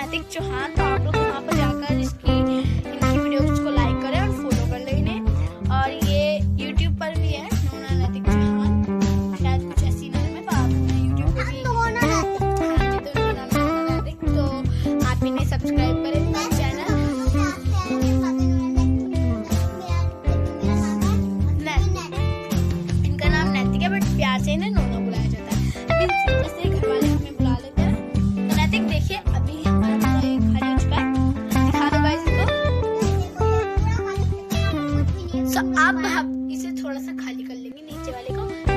I think Chauhan तो आप लोग यहाँ पर सो hmm. अब हम इसे थोड़ा सा खाली कर लेंगे नीचे वाले को।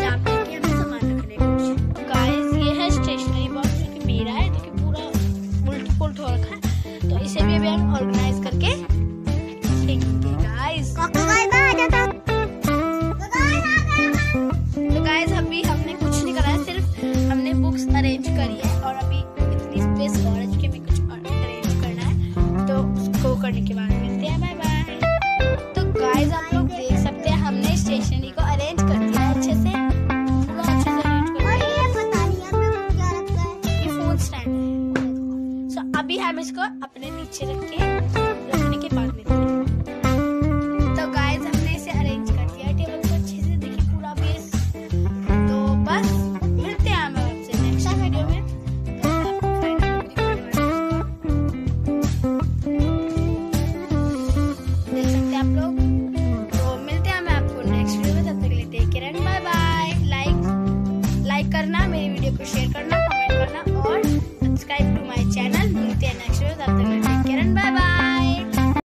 हम इसको अपने नीचे रख के रखने के बाद में।